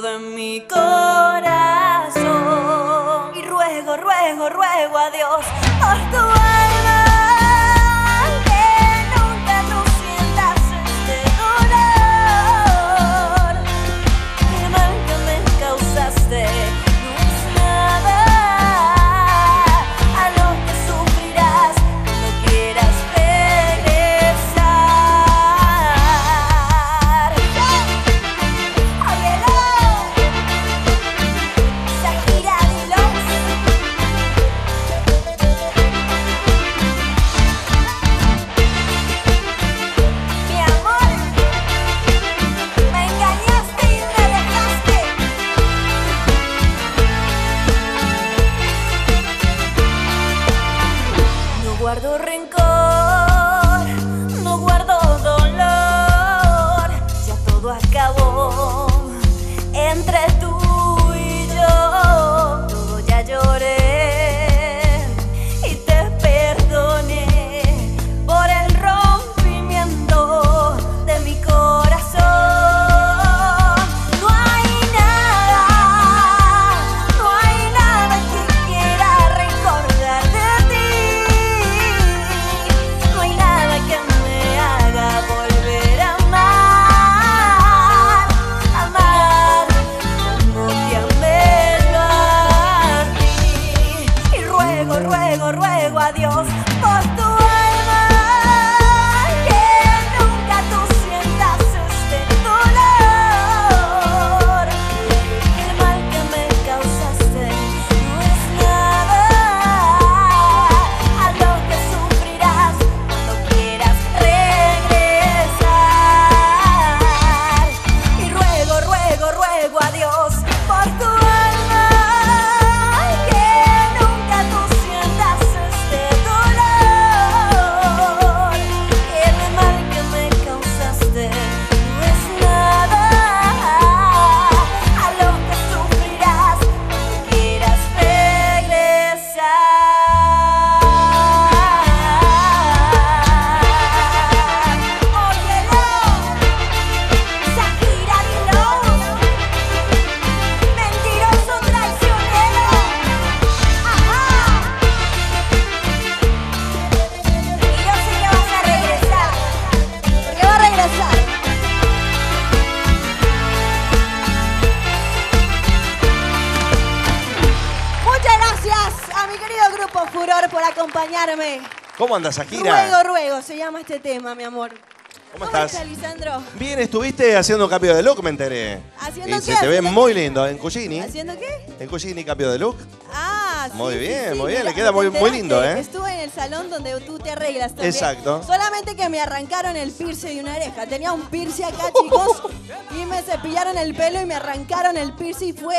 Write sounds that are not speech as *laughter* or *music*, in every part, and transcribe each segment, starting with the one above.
de mi corazón. Y ruego, ruego, ruego a Dios por tu guardo rencor, ruego por acompañarme. ¿Cómo andas, Shakira? Ruego, ruego, se llama este tema, mi amor. ¿Cómo estás? Lisandro? Bien, estuviste haciendo cambio de look, me enteré. ¿Haciendo y qué? se te ve ¿Haciendo muy lindo en Cugini. ¿Haciendo qué? En Cugini cambio de look. Ah, sí, Muy bien, sí, muy bien, mira, le queda muy- ¿te muy lindo, ¿eh? Estuve en el salón donde tú te arreglas también. Exacto. Solamente que me arrancaron el piercing de una oreja. Tenía un piercing acá, chicos, *laughs* y me cepillaron el pelo y me arrancaron el piercing y fue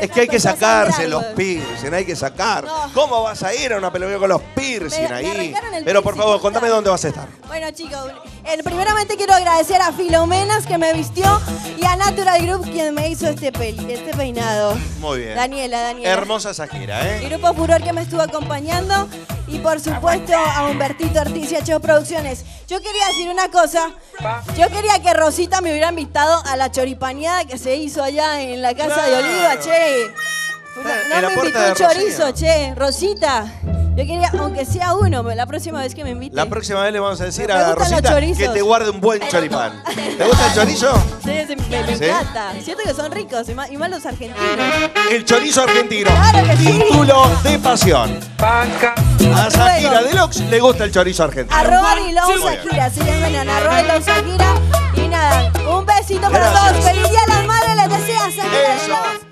Es que hay que sacarse los piercing, hay que sacar. No. ¿Cómo vas a ir a una peluquería con los piercing Me- ahí? el Pero por favor, contame dónde vas a estar. Bueno, chicos, el, primeramente quiero agradecer a Filomenas que me vistió y a Natural Group quien me hizo este, peli, este peinado. Muy bien. Daniela, Daniela. Hermosa Shakira, ¿eh? grupo Furor que me estuvo acompañando y por supuesto a Humbertito Ortiz y a Cheo Producciones. Yo quería decir una cosa. Yo quería que Rosita me hubiera invitado a la choripaneada que se hizo allá en la casa de. Oliva, che. No, me invitó un chorizo, che. Rosita. Yo quería, aunque sea uno, la próxima vez que me invite. La próxima vez le vamos a decir Me a Rosita que te guarde un buen choripán. ¿Te gusta el chorizo? *laughs* Sí, sí, me, me ¿Sí? encanta. Siento que son ricos, y más, y más los argentinos. El chorizo argentino. Claro que sí. Título de pasión. A Shakira Deluxe le gusta el chorizo argentino. Arroba Dilon. Shakira, se llaman en arroba Dilon Shakira. Y nada, un besito para Gracias. todos. Feliz día a las madres, les desea Shakira Eso.